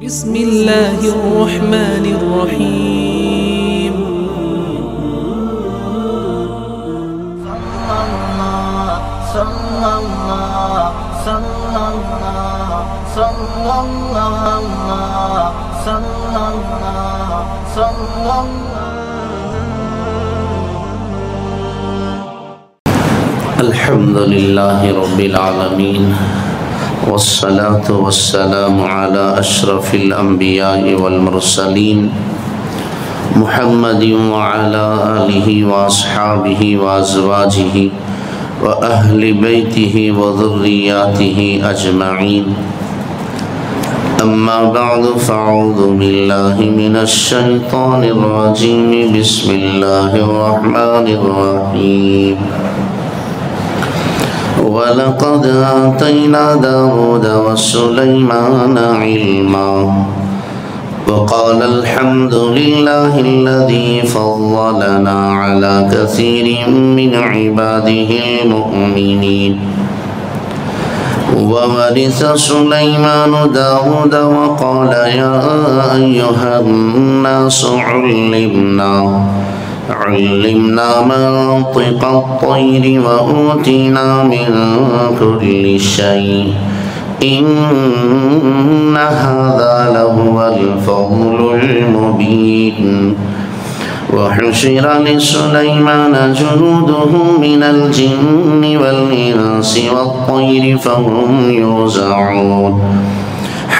بسم الله الرحمن الرحيم. صلى الله صلى الله صلى الله صلى الله صلى الله الحمد لله رب العالمين. والصلاة والسلام على أشرف الأنبياء والمرسلين محمد وعلى آله وأصحابه وأزواجه وأهل بيته وذرياته أجمعين. أما بعد فأعوذ بالله من الشيطان الرجيم. بسم الله الرحمن الرحيم. ولقد آتينا داود وسليمان علما وقال الحمد لله الذي فضلنا على كثير من عباده المؤمنين. وورث سليمان داود وقال يا أيها الناس علمنا. علمنا منطق الطير وأوتينا من كل شيء. إن هذا لهو الفضل المبين. وحشر لسليمان جنوده من الجن والإنس والطير فهم يوزعون.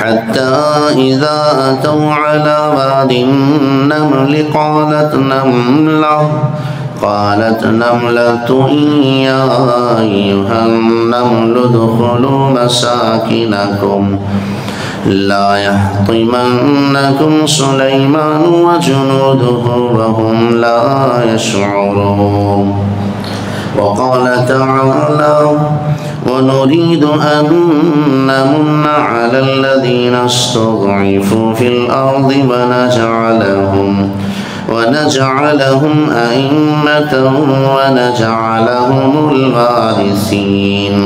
حتى إذا أتوا على واد النمل قالت نملة قالت نملة يا أيها النمل ادخلوا مساكنكم. لا يحطمنكم سليمان وجنوده وهم لا يشعرون. وقال تعالى ونريد أن نمن على الذين استضعفوا في الأرض ونجعلهم ونجعلهم أئمة ونجعلهم الوارثين.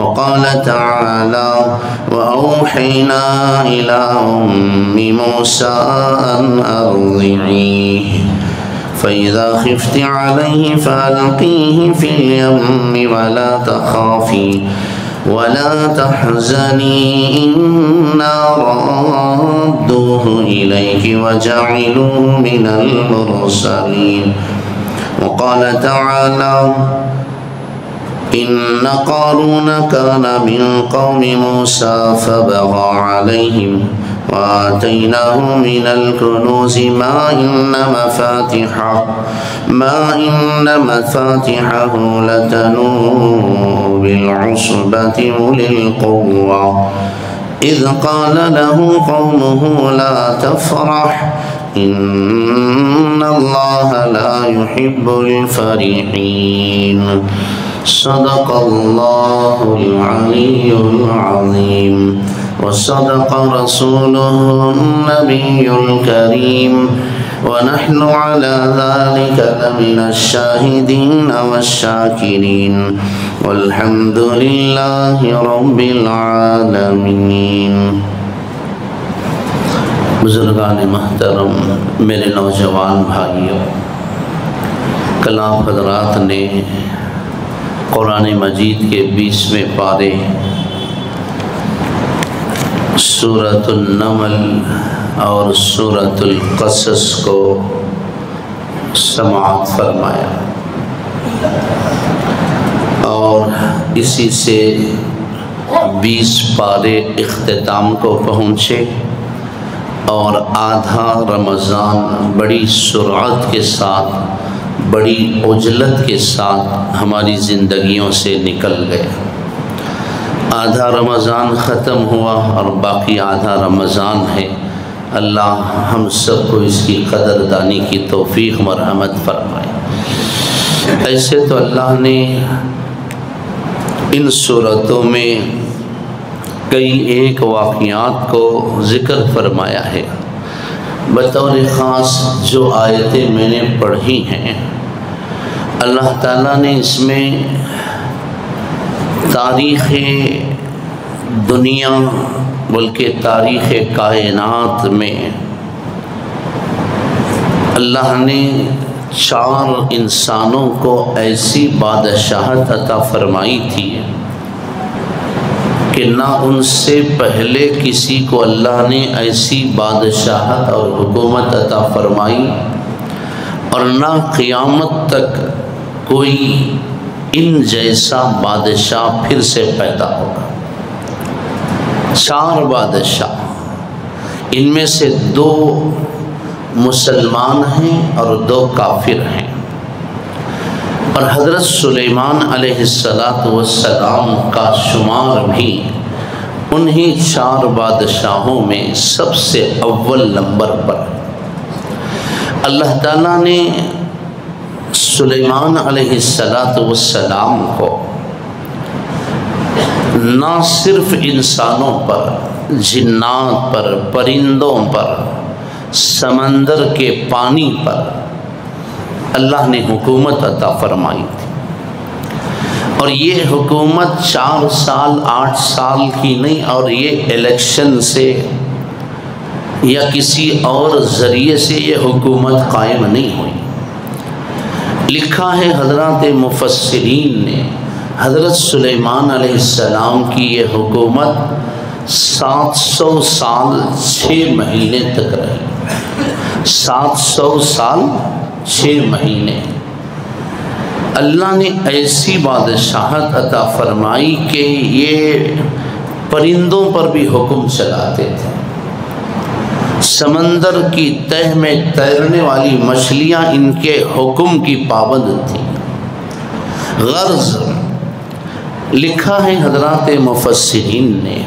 وقال تعالى وأوحينا إلى أم موسى أن أرضعيه. فإذا خفت عليه فألقيه في اليم ولا تخافي ولا تحزني إنا رادوه إليك وجعلوه من المرسلين. وقال تعالى إن قارون كان من قوم موسى فبغى عليهم وآتيناه من الكنوز ما إن مفاتحه ما إن مفاتحه لتنوء بالعصبة أولي القوة إذ قال له قومه لا تفرح إن الله لا يحب الفرحين. صدق الله العلي العظيم. وصدق رسوله النبي الكريم. ونحن على ذلك لمن الشاهدين والشاكرين. والحمد لله رب العالمين. بزرگان محترم، میرے نوجوان بھائیوں کلام حضرات نے قرآن مجید کے بیسویں پارے سورت النمل اور سورت القصص کو سماعت فرمایا۔ اور اسی سے بیس پارے اختتام کو پہنچے اور آدھا رمضان بڑی سرعت کے ساتھ، بڑی عجلت کے ساتھ ہماری زندگیوں سے نکل گئے آدھا رمضان ختم ہوا اور باقی آدھا رمضان ہے۔ اللہ ہم سب کو اس کی قدر دانی کی توفیق مرحمت فرمائے۔ ایسے تو اللہ نے ان صورتوں میں کئی ایک واقعات کو ذکر فرمایا ہے۔ بطور خاص جو آیتیں میں نے پڑھی ہیں، اللہ تعالیٰ نے اس میں تاریخ دنیا بلکہ تاریخ کائنات میں اللہ نے چار انسانوں کو ایسی بادشاہت عطا فرمائی تھی کہ نہ ان سے پہلے کسی کو اللہ نے ایسی بادشاہت اور حکومت عطا فرمائی اور نہ قیامت تک کوئی ان جیسا بادشاہ پھر سے پیدا ہوگا۔ چار بادشاہ، ان میں سے دو مسلمان ہیں اور دو کافر ہیں۔ اور حضرت سلیمان علیہ السلاۃ والسلام کا شمار بھی انہی چار بادشاہوں میں سب سے اول نمبر پر۔ اللہ تعالیٰ نے سلیمان علیہ السلاۃ والسلام کو، نہ صرف انسانوں پر، جنات پر، پرندوں پر، سمندر کے پانی پر اللہ نے حکومت عطا فرمائی تھی۔ اور یہ حکومت چار سال، آٹھ سال کی نہیں، اور یہ الیکشن سے یا کسی اور ذریعے سے یہ حکومت قائم نہیں ہوئی۔ لکھا ہے حضرات مفسرین نے۔ حضرت سلیمان علیہ السلام کی یہ حکومت سات سو سال چھ مہینے تک رہی۔ سات سو سال چھ مہینے۔ اللہ نے ایسی بادشاہت عطا فرمائی کہ یہ پرندوں پر بھی حکم چلاتے تھے۔ سمندر کی تہ میں تیرنے والی مچھلیاں ان کے حکم کی پابند تھیں۔ غرض لکھا ہے حضرات مفسرین نے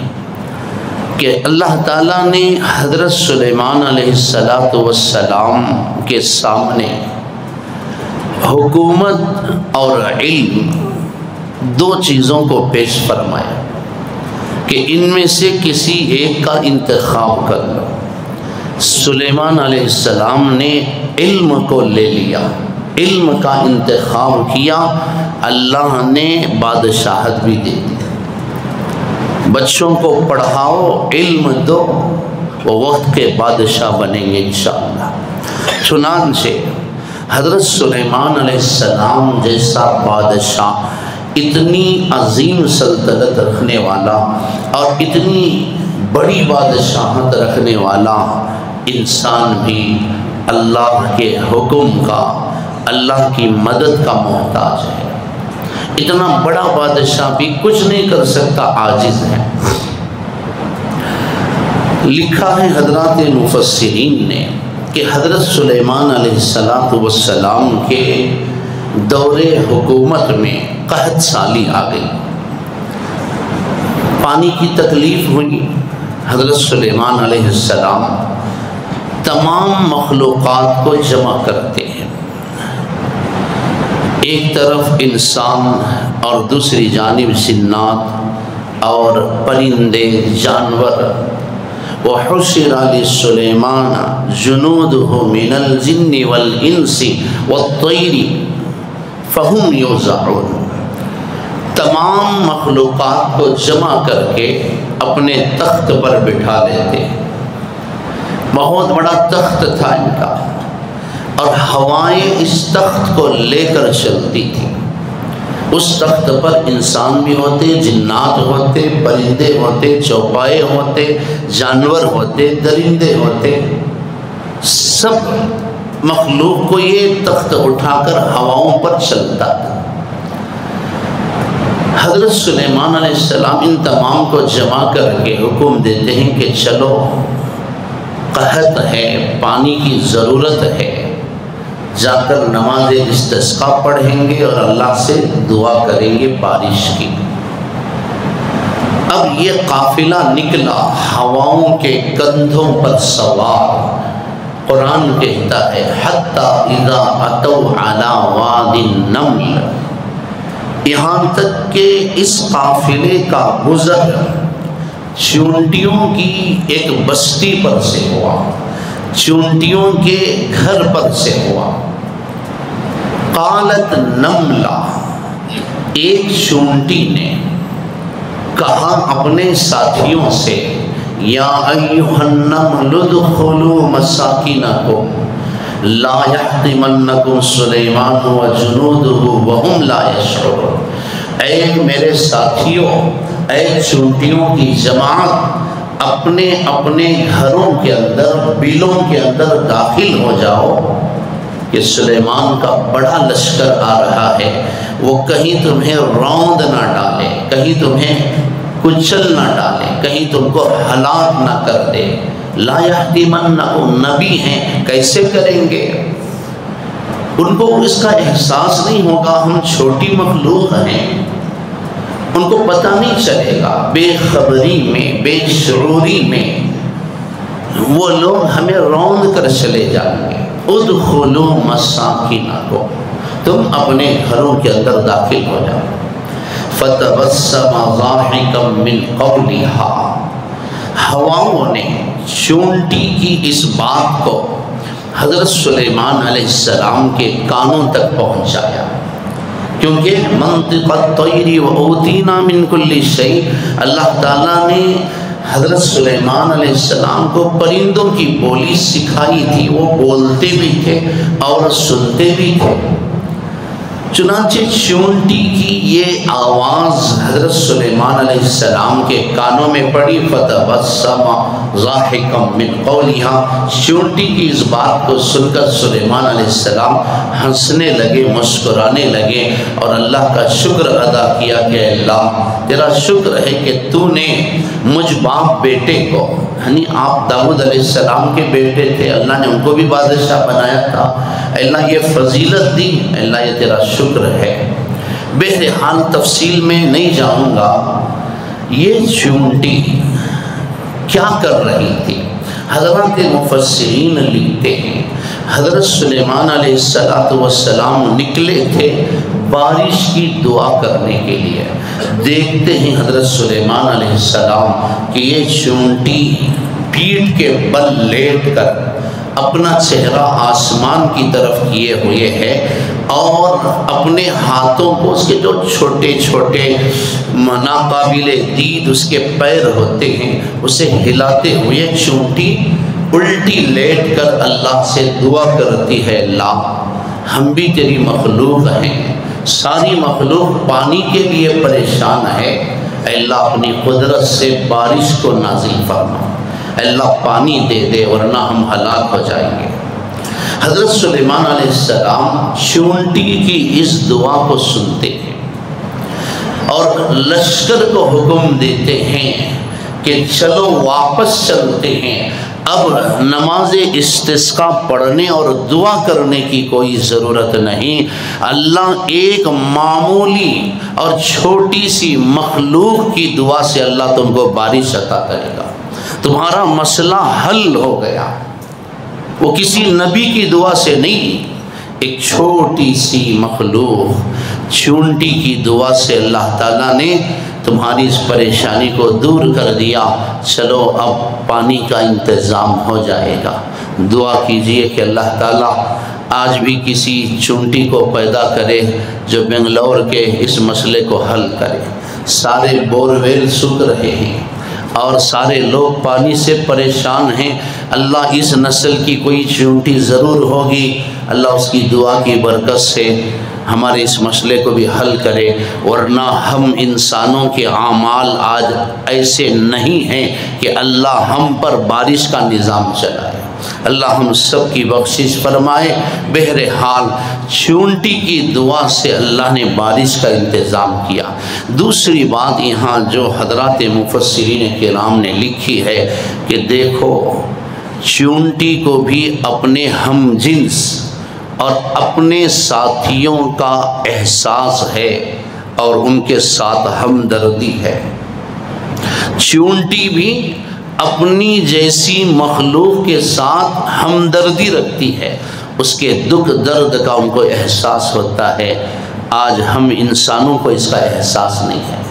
کہ اللہ تعالیٰ نے حضرت سلیمان علیہ السلاۃ والسلام کے سامنے حکومت اور علم دو چیزوں کو پیش فرمایا کہ ان میں سے کسی ایک کا انتخاب کر لو۔ سلیمان علیہ السلام نے علم کو لے لیا، علم کا انتخاب کیا، اللہ نے بادشاہت بھی دے دی۔ بچوں کو پڑھاؤ، علم دو، وہ وقت کے بادشاہ بنیں گے انشاءاللہ۔ چنانچہ حضرت سلیمان علیہ السلام جیسا بادشاہ اتنی عظیم سلطنت رکھنے والا اور اتنی بڑی بادشاہت رکھنے والا انسان بھی اللہ کے حکم کا، اللہ کی مدد کا محتاج ہے۔ اتنا بڑا بادشاہ بھی کچھ نہیں کر سکتا، عاجز ہے۔ لکھا ہے حضرات مفسرین نے کہ حضرت سلیمان علیہ السلام والسلام کے دور حکومت میں قحط سالی آ گئی۔ پانی کی تکلیف ہوئی۔ حضرت سلیمان علیہ السلام تمام مخلوقات کو جمع کرتے ہیں۔ ایک طرف انسان اور دوسری جانب سنات اور پرندے، جانور۔ وہ حسر علی سلیمان جنود ہو من الجن والانس والطیر فہم یوزعون تمام مخلوقات کو جمع کر کے اپنے تخت پر بٹھا لیتے بہت بڑا تخت تھا ان کا۔ اور ہوائیں اس تخت کو لے کر چلتی تھی اس تخت پر انسان بھی ہوتے، جنات ہوتے، پرندے ہوتے، چوپائے ہوتے، جانور ہوتے، درندے ہوتے۔ سب مخلوق کو یہ تخت اٹھا کر ہواؤں پر چلتا تھا۔ حضرت سلیمان علیہ السلام ان تمام کو جمع کر کے حکم دیتے ہیں کہ چلو۔ قحط ہے، پانی کی ضرورت ہے۔ جا کر نماز استسقا پڑھیں گے اور اللہ سے دعا کریں گے بارش کی۔ اب یہ قافلہ نکلا، ہواؤں کے کندھوں پر سوار۔ قرآن کہتا ہے اذا اتو واد النمل یہاں تک کہ اس قافلے کا گزر چونٹیوں کی ایک بستی پر سے ہوا۔ چونٹیوں کے گھر پر سے ہوا۔ قالت نملہ۔ ایک چونٹی نے کہا اپنے ساتھیوں سے، یا ایوہ النمل ادخلوا مساکینکم لا یحتمنکم سلیمان و جنودہ وهم لا یشعرون۔ اے میرے ساتھیوں اے چونٹیوں کی جماعت اپنے اپنے گھروں کے اندر، بلوں کے اندر داخل ہو جاؤ کہ سلیمان کا بڑا لشکر آ رہا ہے۔ وہ کہیں تمہیں روند نہ ڈالے، کہیں تمہیں کچل نہ ڈالے، کہیں تم کو ہلاک نہ کر دے۔ لا یحتمن نبی ہیں، کیسے کریں گے؟ ان کو اس کا احساس نہیں ہوگا، ہم چھوٹی مخلوق ہیں۔ ان کو پتہ نہیں چلے گا، بے خبری میں، بے شعوری میں۔ وہ لوگ ہمیں روند کر چلے جائیں گے۔ ادخلو مساکینکم، تم اپنے گھروں کے اندر داخل ہو جاؤ۔ فتبسم ضاحکا من قولها ہواؤں نے چونٹی کی اس بات کو حضرت سلیمان علیہ السلام کے کانوں تک پہنچایا۔ کیونکہ منطق الطیر و اوتینا من کل شیء۔ اللہ تعالیٰ نے حضرت سلیمان علیہ السلام کو پرندوں کی بولی سکھائی تھی، وہ بولتے بھی تھے اور سنتے بھی تھے۔ چنانچہ چونٹی کی یہ آواز حضرت سلیمان علیہ السلام کے کانوں میں پڑی۔ فتح فتبسم ضاحکا من قولها چونٹی کی اس بات کو سن کر سلیمان علیہ السلام ہنسنے لگے، مسکرانے لگے اور اللہ کا شکر ادا کیا کہ اللہ، تیرا شکر ہے کہ تو نے مجھ باپ بیٹے کو یعنی آپ داود علیہ السلام کے بیٹے تھے، اللہ نے ان کو بھی بادشاہ بنایا تھا۔ اللہ، یہ فضیلت دی اللہ، یہ تیرا شکر ہے۔ بہرحال تفصیل میں نہیں جاؤں گا، یہ چونٹی کیا کر رہی تھی؟ حضرات مفسرین لکھتے ہیں، حضرت سلیمان علیہ السلام نکلے تھے بارش کی دعا کرنے کے لیے۔ دیکھتے ہیں حضرت سلیمان علیہ السلام کہ یہ چونٹی پیٹ کے بل لیٹ کر اپنا چہرہ آسمان کی طرف کیے ہوئے ہے اور اپنے ہاتھوں کو اس کے جو چھوٹے چھوٹے ناقابل دید اس کے پیر ہوتے ہیں، اسے ہلاتے ہوئے چونٹی الٹی لیٹ کر اللہ سے دعا کرتی ہے اللہ ہم بھی تیری مخلوق ہیں۔ ساری مخلوق پانی کے لیے پریشان ہے۔ اللہ، اپنی قدرت سے بارش کو نازل فرما۔ اللہ پانی دے دے ورنہ ہم ہلاک ہو جائیں گے۔ حضرت سلیمان علیہ السلام چونٹی کی اس دعا کو سنتے ہیں اور لشکر کو حکم دیتے ہیں کہ چلو واپس چلتے ہیں۔ اب نماز استسقا پڑھنے اور دعا کرنے کی کوئی ضرورت نہیں۔ اللہ ایک معمولی اور چھوٹی سی مخلوق کی دعا سے اللہ تم کو بارش عطا کرے گا۔ تمہارا مسئلہ حل ہو گیا۔ وہ کسی نبی کی دعا سے نہیں، ایک چھوٹی سی مخلوق چونٹی کی دعا سے اللہ تعالیٰ نے تمہاری اس پریشانی کو دور کر دیا۔ چلو، اب پانی کا انتظام ہو جائے گا۔ دعا کیجیے کہ اللہ تعالیٰ آج بھی کسی چونٹی کو پیدا کرے جو بنگلور کے اس مسئلے کو حل کرے۔ سارے بور ویل رہے ہیں۔ اور سارے لوگ پانی سے پریشان ہیں۔ اللہ اس نسل کی کوئی چونٹی ضرور ہوگی۔ اللہ اس کی دعا کی برکت سے ہمارے اس مسئلے کو بھی حل کرے۔ ورنہ ہم انسانوں کے اعمال آج ایسے نہیں ہیں کہ اللہ ہم پر بارش کا نظام چلائے۔ اللہ ہم سب کی بخشش فرمائے۔ بہرحال چونٹی کی دعا سے اللہ نے بارش کا انتظام کیا۔ دوسری بات یہاں جو حضرات مفسرین کرام نے لکھی ہے کہ دیکھو، چونٹی کو بھی اپنے ہم جنس اور اپنے ساتھیوں کا احساس ہے اور ان کے ساتھ ہمدردی ہے۔ چونٹی بھی اپنی جیسی مخلوق کے ساتھ ہمدردی رکھتی ہے۔ اس کے دکھ درد کا ان کو احساس ہوتا ہے۔ آج ہم انسانوں کو اس کا احساس نہیں ہے۔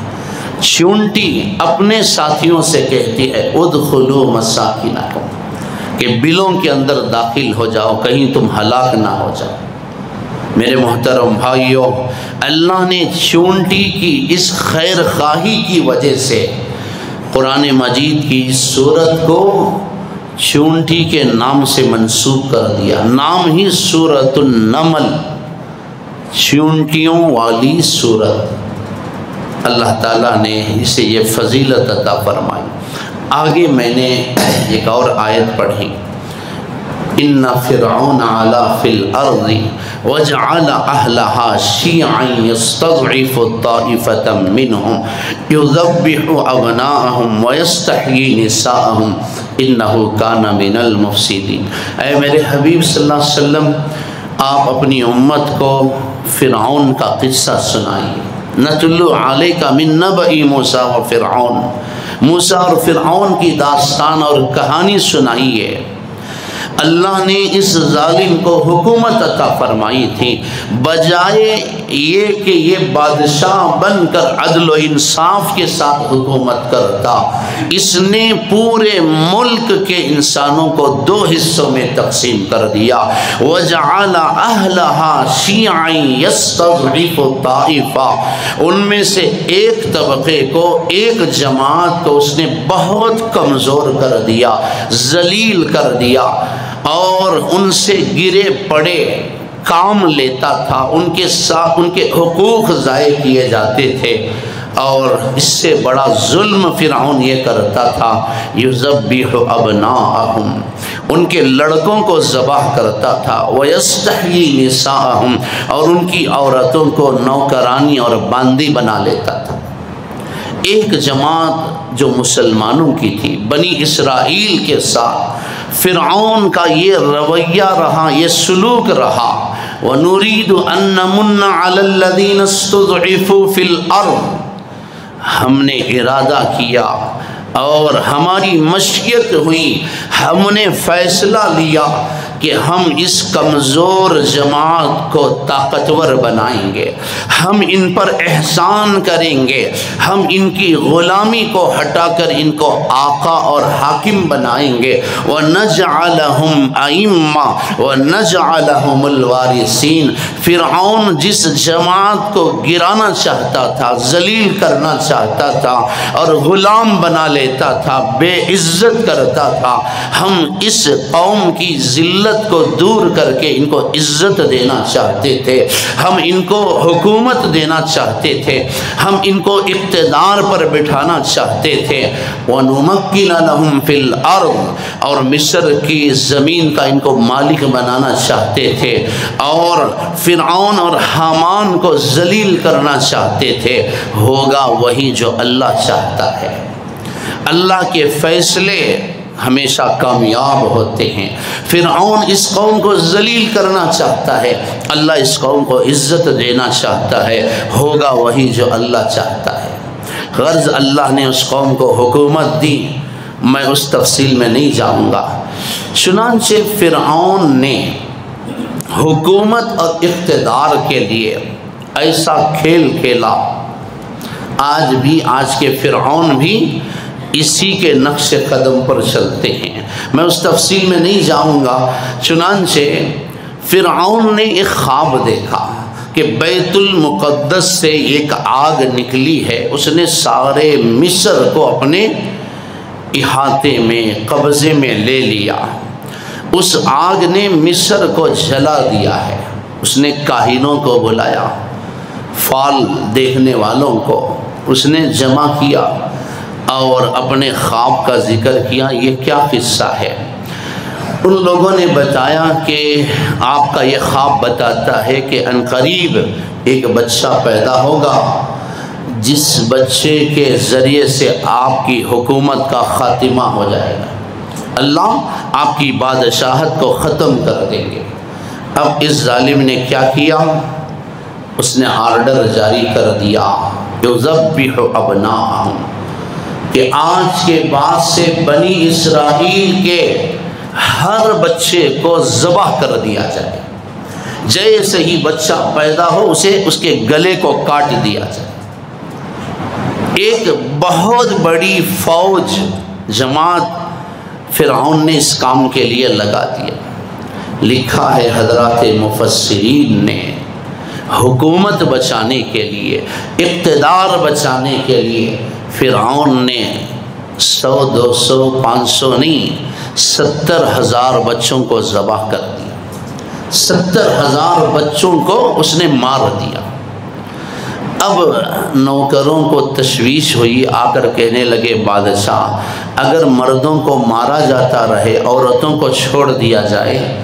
چونٹی اپنے ساتھیوں سے کہتی ہے، ادخلو مساکینکم کہ بلوں کے اندر داخل ہو جاؤ، کہیں تم ہلاک نہ ہو جاؤ۔ میرے محترم بھائیوں، اللہ نے چونٹی کی اس خیر خواہی کی وجہ سے قرآن مجید کی اس صورت کو چونٹی کے نام سے منسوخ کر دیا۔ نام ہی صورت النمل، چونٹیوں والی صورت۔ اللہ تعالیٰ نے اسے یہ فضیلت عطا فرمائی۔ آگے میں نے ایک اور آیت پڑھی۔ ان فرعون علا فی الارض وجعل اهلها شيعا يستضعف طائفة منهم، يذبح ابناءهم ويستحيي نساءهم انه كان من المفسدين۔ اے میرے حبیب صلی اللہ علیہ وسلم، آپ اپنی امت کو فرعون کا قصہ سنائیے۔ نتلو علیہ کا من نبئی موسیٰ و فرعون موسیٰ اور فرعون کی داستان اور کہانی سنائیے۔ اللہ نے اس ظالم کو حکومت عطا فرمائی تھی۔ بجائے یہ کہ یہ بادشاہ بن کر عدل و انصاف کے ساتھ حکومت کرتا، اس نے پورے ملک کے انسانوں کو دو حصوں میں تقسیم کر دیا۔ وَجَعَلَ أَهْلَهَا شِيعًا يَسْتَضْعِفُ طَائِفًا ان میں سے ایک طبقے کو، ایک جماعت کو اس نے بہت کمزور کر دیا، ذلیل کر دیا۔ اور ان سے گرے پڑے کام لیتا تھا، ان کے ساتھ ان کے حقوق ضائع کیے جاتے تھے۔ اور اس سے بڑا ظلم فرعون یہ کرتا تھا یذبح ابناءہم۔ ان کے لڑکوں کو ذبح کرتا تھا، ویستحیی نساءہم۔ اور ان کی عورتوں کو نوکرانی اور باندی بنا لیتا تھا۔ ایک جماعت جو مسلمانوں کی تھی، بنی اسرائیل کے ساتھ فرعون کا یہ رویہ رہا، یہ سلوک رہا۔ وَنُرِيدُ أَن نَمُنَّ عَلَى الَّذِينَ اسْتُضْعِفُوا فِي الْأَرْضِ۔ ہم نے ارادہ کیا اور ہماری مشیت ہوئی۔ ہم نے فیصلہ لیا کہ ہم اس کمزور جماعت کو طاقتور بنائیں گے۔ ہم ان پر احسان کریں گے۔ ہم ان کی غلامی کو ہٹا کر ان کو آقا اور حاکم بنائیں گے۔ وَنَجْعَلَهُمْ أَئِمَّةً وَنَجْعَلَهُمُ الْوَارِثِينَ۔ فرعون جس جماعت کو گرانا چاہتا تھا، ذلیل کرنا چاہتا تھا اور غلام بنا لیتا تھا، بے عزت کرتا تھا ہم اس قوم کی ذلت کو دور کر کے ان کو عزت دینا چاہتے تھے۔ ہم ان کو حکومت دینا چاہتے تھے۔ ہم ان کو اقتدار پر بٹھانا چاہتے تھے۔ وَنُمَكِّنَ لَهُمْ فِي الْأَرْضِ۔ اور مصر کی زمین کا ان کو مالک بنانا چاہتے تھے۔ اور فرعون اور حامان کو ذلیل کرنا چاہتے تھے۔ ہوگا وہی جو اللہ چاہتا ہے۔ اللہ کے فیصلے ہمیشہ کامیاب ہوتے ہیں۔ فرعون اس قوم کو ذلیل کرنا چاہتا ہے۔ اللہ اس قوم کو عزت دینا چاہتا ہے۔ ہوگا وہی جو اللہ چاہتا ہے۔ غرض اللہ نے اس قوم کو حکومت دی۔ میں اس تفصیل میں نہیں جاؤں گا۔ چنانچہ فرعون نے حکومت اور اقتدار کے لیے ایسا کھیل کھیلا۔ آج بھی، آج کے فرعون بھی اسی کے نقش قدم پر چلتے ہیں۔ میں اس تفصیل میں نہیں جاؤں گا۔ چنانچہ فرعون نے ایک خواب دیکھا کہ بیت المقدس سے ایک آگ نکلی ہے۔ اس نے سارے مصر کو اپنے احاطے میں، قبضے میں لے لیا۔ اس آگ نے مصر کو جلا دیا ہے۔ اس نے کاہنوں کو بلایا، فال دیکھنے والوں کو۔ اس نے جمع کیا۔ اور اپنے خواب کا ذکر کیا، یہ کیا قصہ ہے؟ ان لوگوں نے بتایا کہ آپ کا یہ خواب بتاتا ہے کہ انقریب ایک بچہ پیدا ہوگا، جس بچے کے ذریعے سے آپ کی حکومت کا خاتمہ ہو جائے گا۔ اللہ آپ کی بادشاہت کو ختم کر دیں گے۔ اب اس ظالم نے کیا کیا؟ اس نے آرڈر جاری کر دیا۔ جو ضب بھی ہو کہ آج کے بعد سے بنی اسرائیل کے ہر بچے کو ذبح کر دیا جائے۔ جیسے ہی بچہ پیدا ہو، اسے اس کے گلے کو کاٹ دیا جائے۔ ایک بہت بڑی فوج جماعت فرعون نے اس کام کے لیے لگا دیا۔ لکھا ہے حضرات مفسرین نے، حکومت بچانے کے لیے، اقتدار بچانے کے لیے۔ فرعون نے سو، دو سو، پانچ سو نہیں، ستر ہزار بچوں کو ذبح کر دیا۔ ستر ہزار بچوں کو اس نے مار دیا۔ اب نوکروں کو تشویش ہوئی، آ کر کہنے لگے، بادشاہ، اگر مردوں کو مارا جاتا رہے، عورتوں کو چھوڑ دیا جائے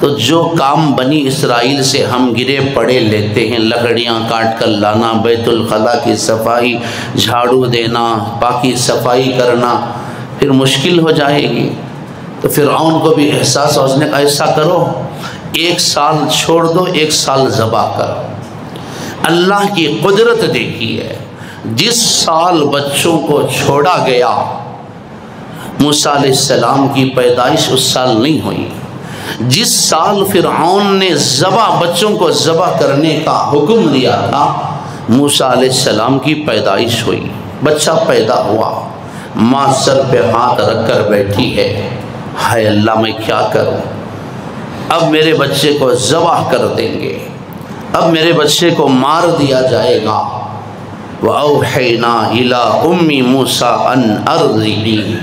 تو جو کام بنی اسرائیل سے ہم گرے پڑے لیتے ہیں، لکڑیاں کاٹ کر لانا، بیت الخلاء کی صفائی، جھاڑو دینا، باقی صفائی کرنا، پھر مشکل ہو جائے گی۔ تو فرعون کو بھی احساس اس نے ایسا کرو، ایک سال چھوڑ دو، ایک سال ذبح کرو۔ اللہ کی قدرت دیکھی ہے، جس سال بچوں کو چھوڑا گیا، موسیٰ علیہ السلام کی پیدائش اس سال نہیں ہوئی۔ جس سال فرعون نے ذبح بچوں کو ذبح کرنے کا حکم دیا تھا، موسیٰ علیہ السلام کی پیدائش ہوئی، بچہ پیدا ہوا۔ ماں سر پہ ہاتھ رکھ کر بیٹھی ہے۔ ہائے اللہ، میں کیا کروں؟ اب میرے بچے کو ذبح کر دیں گے۔ اب میرے بچے کو مار دیا جائے گا۔ وَأَوْحَيْنَا إِلَىٰ أُمِّ مُوسَىٰ أَنْ أَرْضِعِي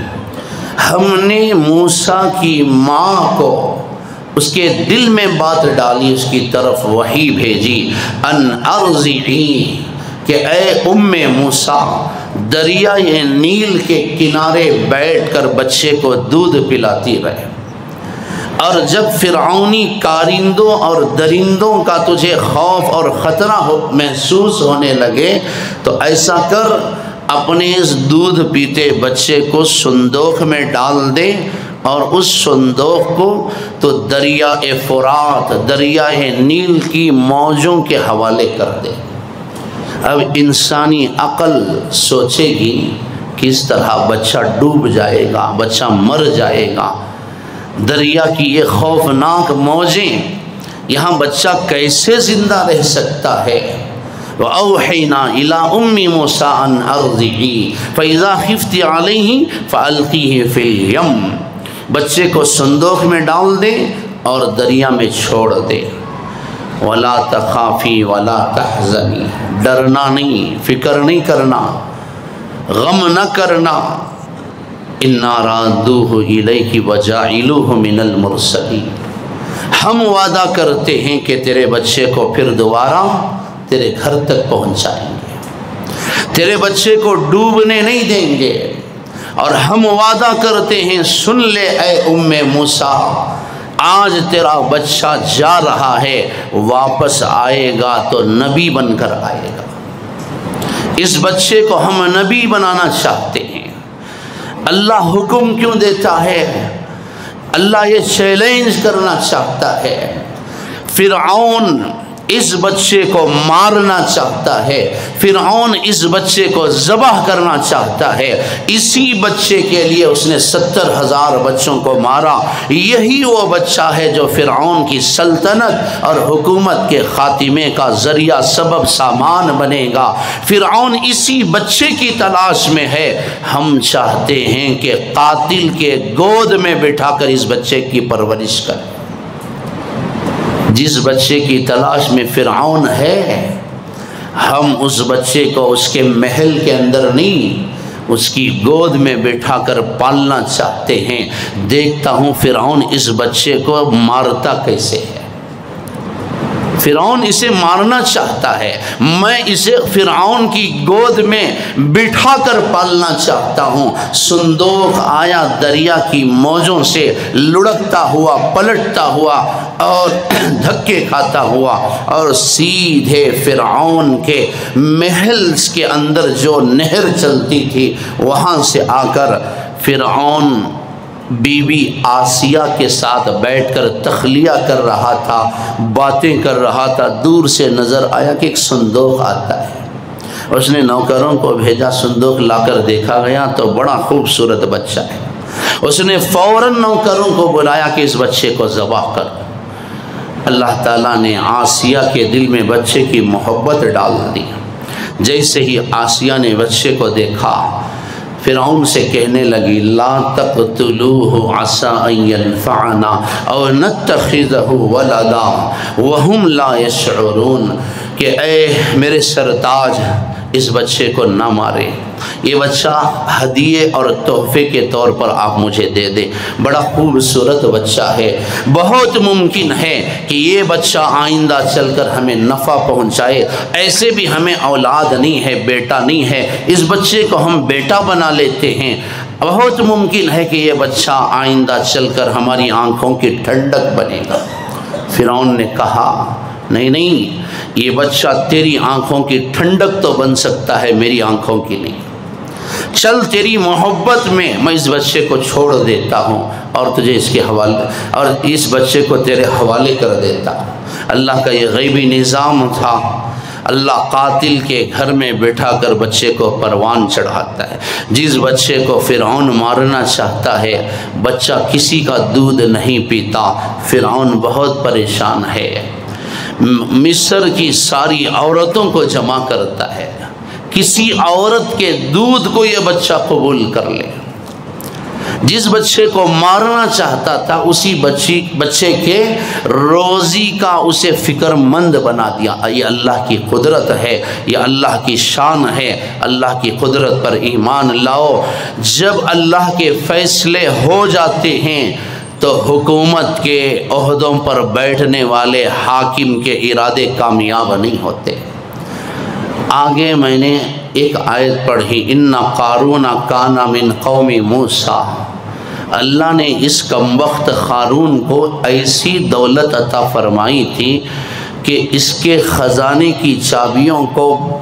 ہم نے موسیٰ کی ماں کو اس کے دل میں بات ڈالی، اس کی طرف وہی بھیجی، ان ارضعی، کہ اے ام موسیٰ، دریا نیل کے کنارے بیٹھ کر بچے کو دودھ پلاتی رہے۔ اور جب فرعونی کارندوں اور درندوں کا تجھے خوف اور خطرہ ہو محسوس ہونے لگے، تو ایسا کر، اپنے اس دودھ پیتے بچے کو صندوق میں ڈال دے۔ اور اس صندوق کو تو دریا فرات، دریا نیل کی موجوں کے حوالے کر دے۔ اب انسانی عقل سوچے گی کس طرح بچہ ڈوب جائے گا، بچہ مر جائے گا۔ دریا کی یہ خوفناک موجیں، یہاں بچہ کیسے زندہ رہ سکتا ہے؟ وَأَوْحَيْنَا إِلَىٰ أُمِّ مُوسَىٰ أَنْ أَرْضِعِي فَإِذَا خِفْتِ عَلَيْهِ فَأَلْقِيهِ فِي الْيَمِّ۔ بچے کو صندوق میں ڈال دے اور دریا میں چھوڑ دے وَلَا تَخَافِي وَلَا تَحْزَنِي۔ ڈرنا نہیں، فکر نہیں کرنا، غم نہ کرنا۔ اِنَّا رَادُوهُ إِلَيْهِ وَجَعِلُوهُ مِنَ الْمُرْسَلِينَ۔ ہم وعدہ کرتے ہیں کہ تیرے بچے کو پھر دوبارہ تیرے گھر تک پہنچائیں گے۔ تیرے بچے کو ڈوبنے نہیں دیں گے۔ اور ہم وعدہ کرتے ہیں، سن لے اے ام موسیٰ، آج تیرا بچہ جا رہا ہے، واپس آئے گا تو نبی بن کر آئے گا۔ اس بچے کو ہم نبی بنانا چاہتے ہیں۔ اللہ حکم کیوں دیتا ہے؟ اللہ یہ چیلنج کرنا چاہتا ہے۔ فرعون اس بچے کو مارنا چاہتا ہے۔ فرعون اس بچے کو ذبح کرنا چاہتا ہے۔ اسی بچے کے لیے اس نے ستر ہزار بچوں کو مارا۔ یہی وہ بچہ ہے جو فرعون کی سلطنت اور حکومت کے خاتمے کا ذریعہ سبب سامان بنے گا۔ فرعون اسی بچے کی تلاش میں ہے۔ ہم چاہتے ہیں کہ قاتل کے گود میں بٹھا کر اس بچے کی پرورش کریں۔ جس بچے کی تلاش میں فرعون ہے، ہم اس بچے کو اس کے محل کے اندر نہیں، اس کی گود میں بٹھا کر پالنا چاہتے ہیں۔ دیکھتا ہوں فرعون اس بچے کو مارتا کیسے ہے۔ فرعون اسے مارنا چاہتا ہے۔ میں اسے فرعون کی گود میں بٹھا کر پالنا چاہتا ہوں۔ صندوق آیا دریا کی موجوں سے، لڑکتا ہوا، پلٹتا ہوا اور دھکے کھاتا ہوا اور سیدھے فرعون کے محل کے اندر جو نہر چلتی تھی، وہاں سے آ کر فرعون بی بی آسیہ کے ساتھ بیٹھ کر تخلیہ کر رہا تھا، باتیں کر رہا تھا، دور سے نظر آیا کہ ایک صندوق آتا ہے۔ اس نے نوکروں کو بھیجا، صندوق لا کر دیکھا گیا تو بڑا خوبصورت بچہ ہے۔ اس نے فوراً نوکروں کو بلایا کہ اس بچے کو ذبح کر۔ اللہ تعالیٰ نے آسیہ کے دل میں بچے کی محبت ڈال دی۔ جیسے ہی آسیہ نے بچے کو دیکھا فرعون سے کہنے لگی، لا تقتلوه عسى ان ينفعنا او نتخذه ولدا وهم لا يشعرون. کہ اے میرے سرتاج اس بچے کو نہ مارے۔ یہ بچہ ہدیے اور تحفے کے طور پر آپ مجھے دے دیں بڑا خوبصورت بچہ ہے۔ بہت ممکن ہے کہ یہ بچہ آئندہ چل کر ہمیں نفع پہنچائے۔ ایسے بھی ہمیں اولاد نہیں ہے، بیٹا نہیں ہے۔ اس بچے کو ہم بیٹا بنا لیتے ہیں۔ بہت ممکن ہے کہ یہ بچہ آئندہ چل کر ہماری آنکھوں کی ٹھنڈک بنے گا۔ فرعون نے کہا نہیں نہیں، یہ بچہ تیری آنکھوں کی ٹھنڈک تو بن سکتا ہے میری آنکھوں کی نہیں۔ چل تیری محبت میں میں اس بچے کو چھوڑ دیتا ہوں اور تجھے اس کے حوالے، اور اس بچے کو تیرے حوالے کر دیتا۔ اللہ کا یہ غیبی نظام تھا۔ اللہ قاتل کے گھر میں بیٹھا کر بچے کو پروان چڑھاتا ہے۔ جس بچے کو فرعون مارنا چاہتا ہے، بچہ کسی کا دودھ نہیں پیتا۔ فرعون بہت پریشان ہے۔ مصر کی ساری عورتوں کو جمع کرتا ہے۔ کسی عورت کے دودھ کو یہ بچہ قبول کر لے۔ جس بچے کو مارنا چاہتا تھا، اسی بچی، بچے کے روزی کا اسے فکر مند بنا دیا۔ یہ اللہ کی قدرت ہے، یہ اللہ کی شان ہے۔ اللہ کی قدرت پر ایمان لاؤ۔ جب اللہ کے فیصلے ہو جاتے ہیں تو حکومت کے عہدوں پر بیٹھنے والے حاکم کے ارادے کامیاب نہیں ہوتے۔ آگے میں نے ایک آیت پڑھی، ان قارون کانا من قومی موسا اللہ نے اس کم وقت خارون کو ایسی دولت عطا فرمائی تھی کہ اس کے خزانے کی چابیوں کو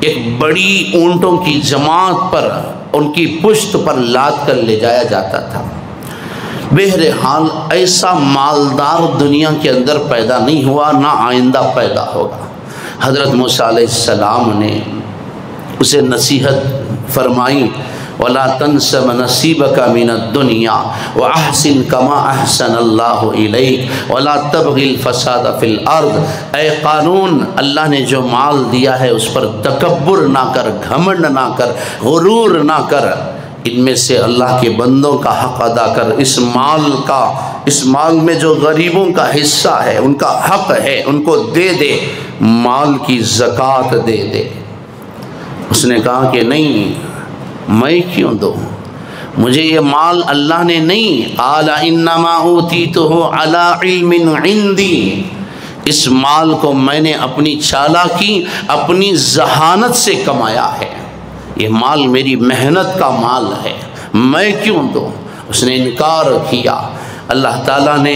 ایک بڑی اونٹوں کی جماعت پر، ان کی پشت پر لاد کر لے جایا جاتا تھا۔ بہرحال ایسا مالدار دنیا کے اندر پیدا نہیں ہوا، نہ آئندہ پیدا ہوگا۔ حضرت موسیٰ علیہ السلام نے اسے نصیحت فرمائی، ولا تنسب نصیبك من الدنيا واحسن كما احسن الله اليك ولا تبغي الفساد في الارض اے قانون، اللہ نے جو مال دیا ہے، اس پر تکبر نہ کر، گھمنڈ نہ کر، غرور نہ کر۔ ان میں سے اللہ کے بندوں کا حق ادا کر، اس مال کا، اس مال میں جو غریبوں کا حصہ ہے، ان کا حق ہے، ان کو دے دے، مال کی زکوٰۃ دے دے۔ اس نے کہا کہ نہیں، میں کیوں دوں؟ مجھے یہ مال اللہ نے نہیں۔ اعلیٰ انما اوتی تو ہو علم عندی۔ اس مال کو میں نے اپنی چالاکی اپنی ذہانت سے کمایا ہے۔ یہ مال میری محنت کا مال ہے، میں کیوں دوں؟ اس نے انکار کیا۔ اللہ تعالیٰ نے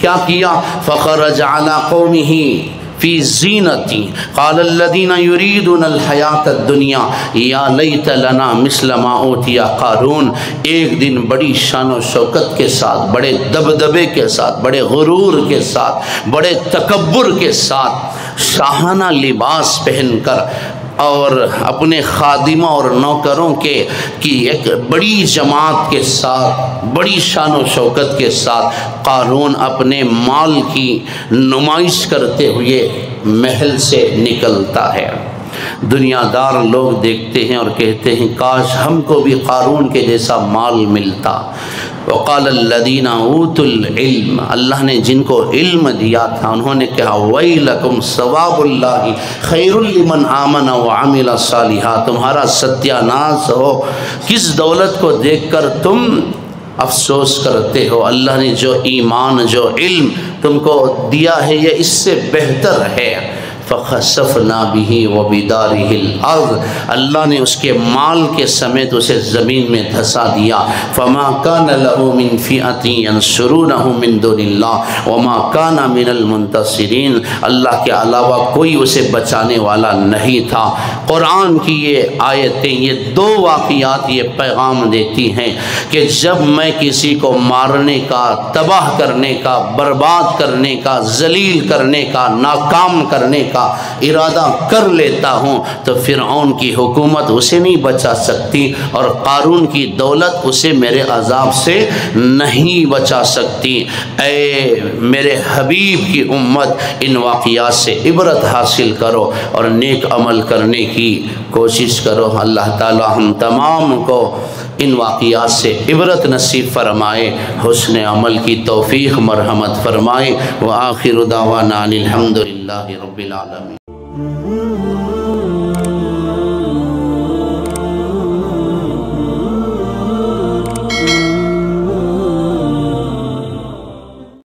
کیا کیا؟ فخر جعلا قومی فی زینتی قال الذین یریدون الحیات الدنیا یا لیت لنا مثل ما اوتیا قارون۔ ایک دن بڑی شان و شوکت کے ساتھ، بڑے دبدبے کے ساتھ، بڑے غرور کے ساتھ، بڑے تکبر کے ساتھ شاہانہ لباس پہن کر اور اپنے خادمہ اور نوکروں کے کی ایک بڑی جماعت کے ساتھ، بڑی شان و شوکت کے ساتھ قارون اپنے مال کی نمائش کرتے ہوئے محل سے نکلتا ہے۔ دنیا دار لوگ دیکھتے ہیں اور کہتے ہیں، کاش ہم کو بھی قارون کے جیسا مال ملتا۔ وقال الذین اوت العلم۔ اللہ نے جن کو علم دیا تھا، انہوں نے کہا، ویلکم ثواب اللہ خیر لمن آمن وعمل صالحا۔ تمہارا ستیہ ناس ہو۔ کس دولت کو دیکھ کر تم افسوس کرتے ہو؟ اللہ نے جو ایمان، جو علم تم کو دیا ہے، یہ اس سے بہتر ہے۔ فخصفنا به وبداره الارض۔ اللہ نے اس کے مال کے سمیت اسے زمین میں دھسا دیا۔ فما كان له من فئه ينصرونه من دون الله وما كان من المنتصرين۔ اللہ کے علاوہ کوئی اسے بچانے والا نہیں تھا۔ قرآن کی یہ آیتیں، یہ دو واقعات یہ پیغام دیتی ہیں کہ جب میں کسی کو مارنے کا، تباہ کرنے کا، برباد کرنے کا، ذلیل کرنے کا، ناکام کرنے کا کا ارادہ کر لیتا ہوں تو فرعون کی حکومت اسے نہیں بچا سکتی اور قارون کی دولت اسے میرے عذاب سے نہیں بچا سکتی۔ اے میرے حبیب کی امت، ان واقعات سے عبرت حاصل کرو اور نیک عمل کرنے کی کوشش کرو۔ اللہ تعالی ہم تمام کو ان واقعات سے عبرت نصیب فرمائے، حسن عمل کی توفیق، مرحمت فرمائے، وآخر آخر دعوانا الحمد للہ رب العالمین۔